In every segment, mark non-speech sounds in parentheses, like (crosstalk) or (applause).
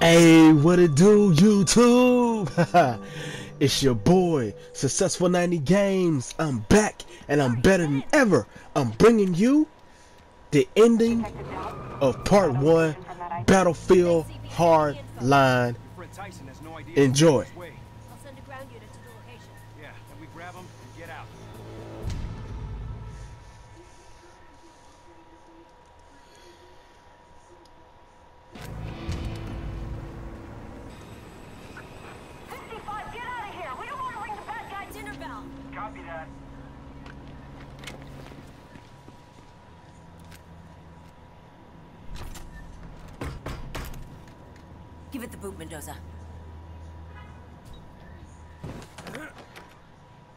Hey, what it do, YouTube? (laughs) it's your boy, Successful 90 Games. I'm back, and I'm better than ever. I'm bringing you the ending of Part 1, Battlefield Hardline. Enjoy. Give it the boot, Mendoza.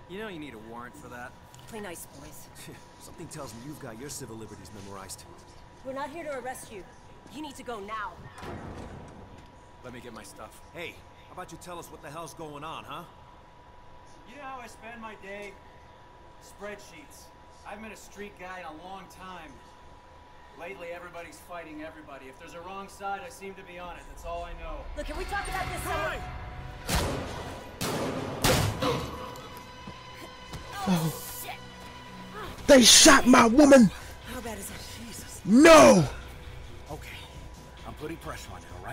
You know you need a warrant for that. Play nice, boys. (laughs) Something tells me you've got your civil liberties memorized. We're not here to arrest you. You need to go now. Let me get my stuff. Hey, how about you tell us what the hell's going on, huh? You know how I spend my day? Spreadsheets. I've been a street guy in a long time. Lately, everybody's fighting everybody. If there's a wrong side, I seem to be on it. That's all I know. Look, can we talk about this uh, Hey! Oh. oh. They shot my woman! How bad is it? Jesus. No! Okay, I'm putting pressure on it, all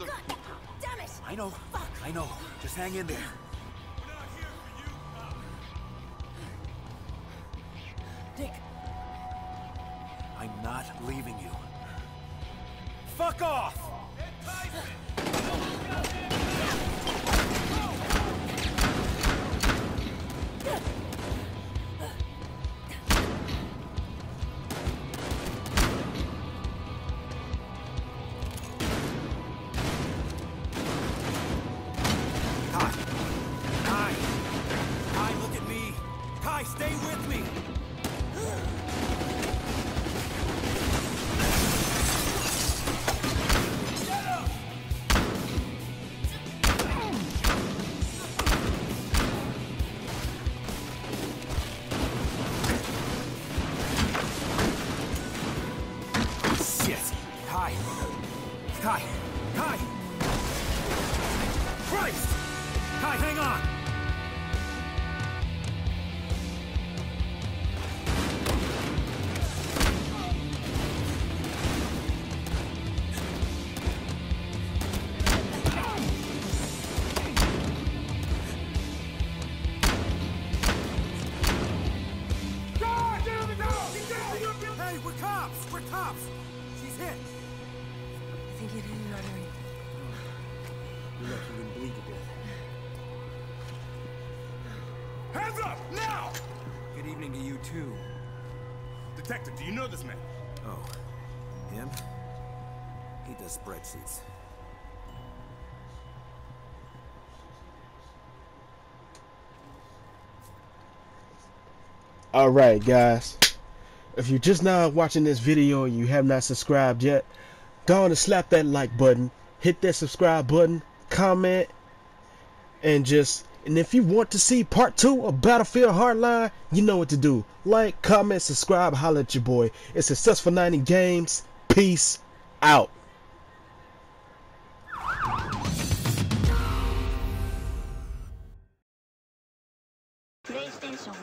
Oh! God damn it! I know. Fuck. I know. Just hang in there. Dick, I'm not leaving you. Fuck off! (laughs) Khai! Khai! Christ! Khai, hang on! Hey, we're cops! She's hit! I think you hit an artery. You're lucky you didn't bleed to death. Hands up, now! Good evening to you, too. Detective, do you know this man? Oh, him? He does spreadsheets. Alright, guys. If you're just now watching this video and you have not subscribed yet, go on and slap that like button, hit that subscribe button, comment, and just and if you want to see part two of Battlefield Hardline, you know what to do. Like, comment, subscribe, holla at your boy. It's Successful 90 Games. Peace out. PlayStation